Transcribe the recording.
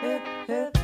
hip, hip.